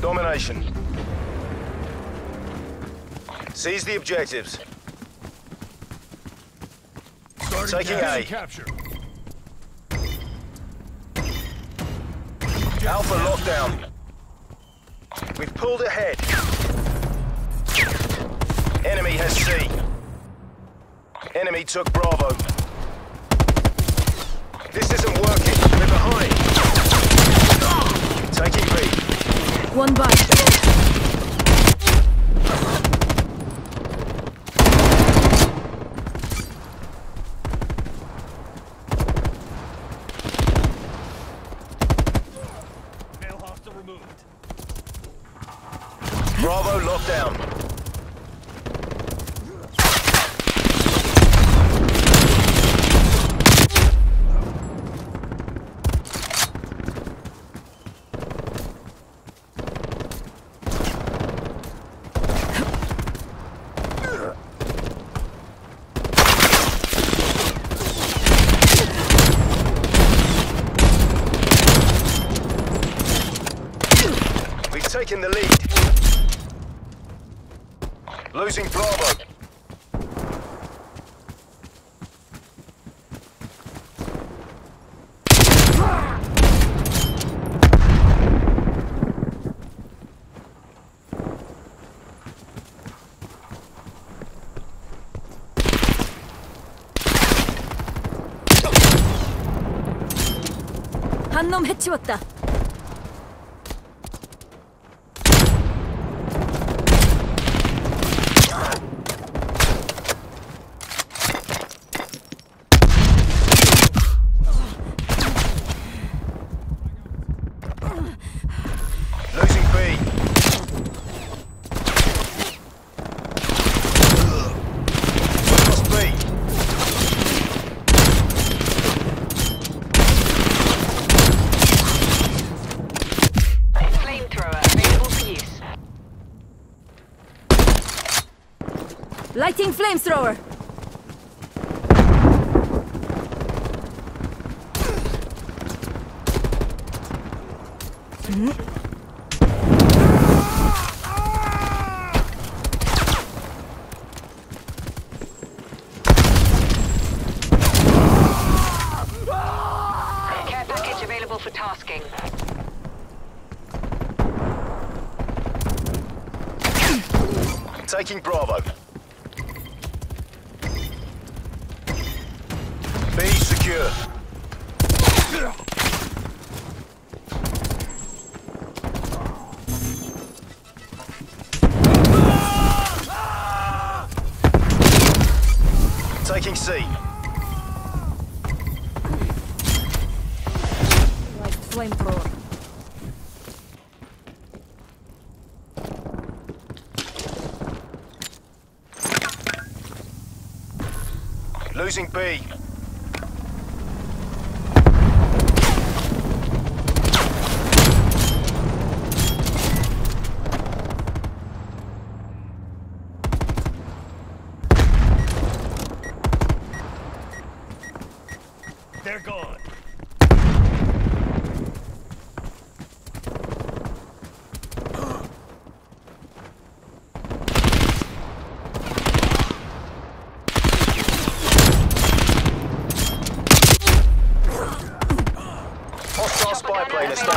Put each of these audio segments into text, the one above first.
Domination. Seize the objectives. Taking A. Capture. Alpha lockdown. We've pulled ahead. Enemy has C. Enemy took Bravo. This isn't working. We're behind. Taking B. One bite. Male hostile removed. Bravo lockdown We've taken the lead. Losing Bravo. 한 놈 해치웠다. Flamethrower. Care package available for tasking. Taking Bravo. Secure. Taking C. Light flamethrower. Losing B. They're gone. Hostile spy plane established.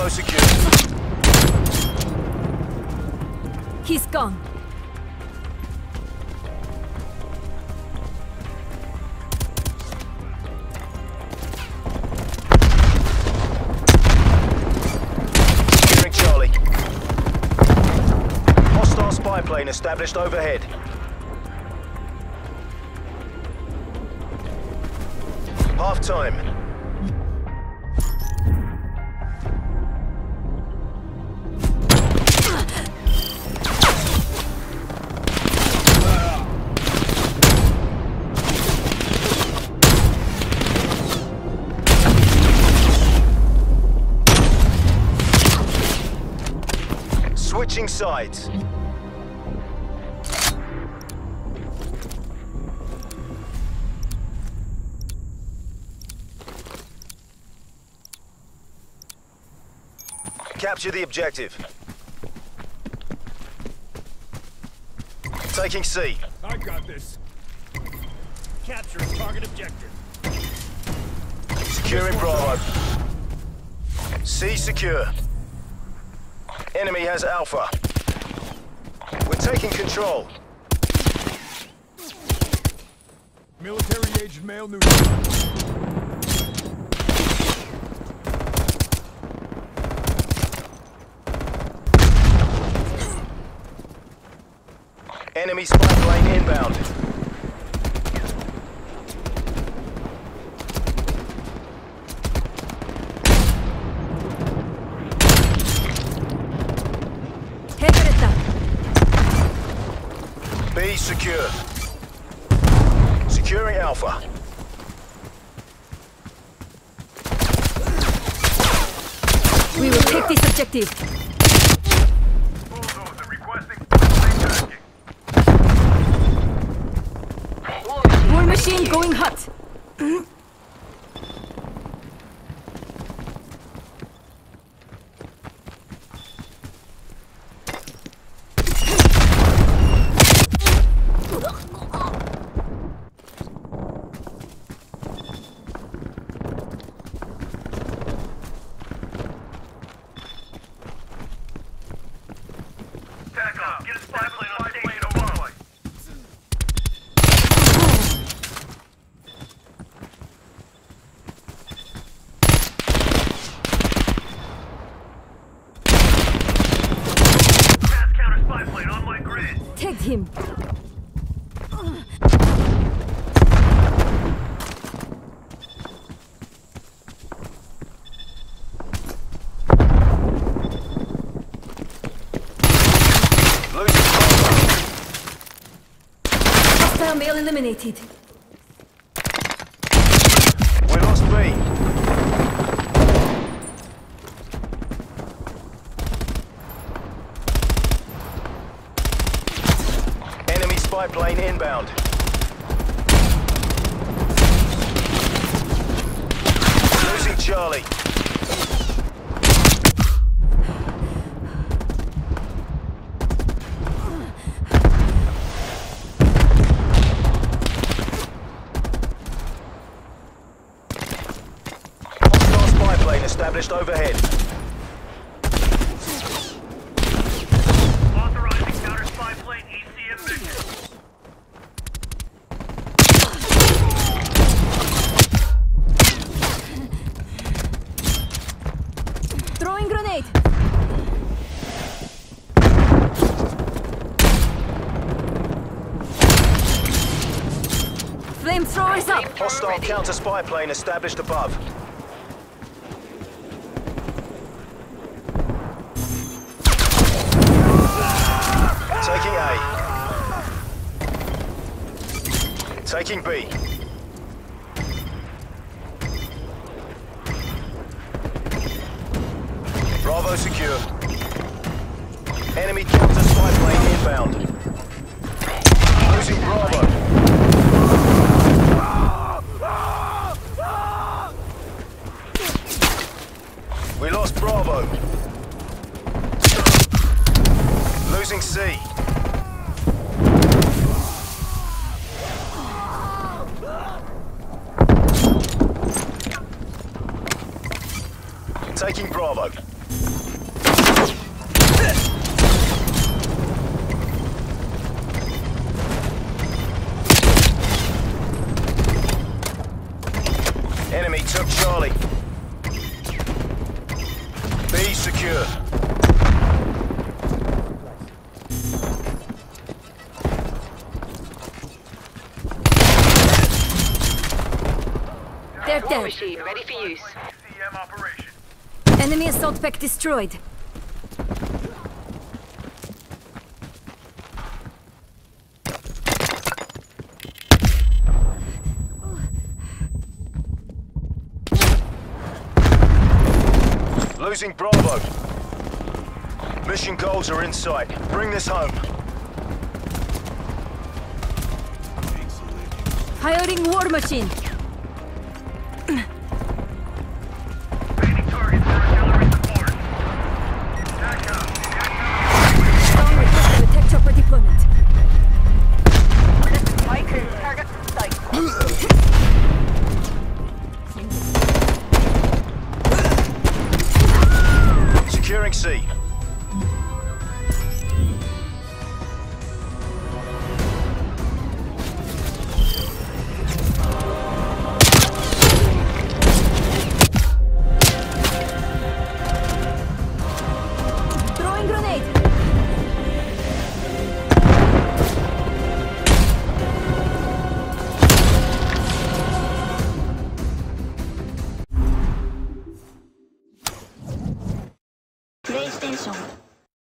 Bravo secure. He's gone. Securing Charlie. Hostile spy plane established overhead. Half time. Switching sides. Capture the objective. Taking C. I got this. Capture target objective. Securing Bravo. C secure. Enemy has Alpha. We're taking control. Military aged male neutral. Enemy spy plane inbound. Secure. Securing Alpha. We will take this objective. War machine going hot. Tack up. Get a spy plane on station. Overwatch. Gas counter spy plane on my grid. Tagged him. Losing Bravo. Hostile male eliminated. We lost B. Enemy spy plane inbound. Losing Charlie. Hostile spy plane established overhead. Authorizing counter spy plane ECM mission. Throwing grenade. Flamethrowers up. Hostile counter spy plane established above. Taking A. Taking B. Bravo secure. Enemy counter spy plane inbound. Losing Bravo. We lost Bravo. Losing C. Taking Bravo. Enemy took Charlie. B secure. They're dead. machine ready for use. Enemy assault pack destroyed. Losing Bravo. Mission goals are in sight. Bring this home. Hiring war machine.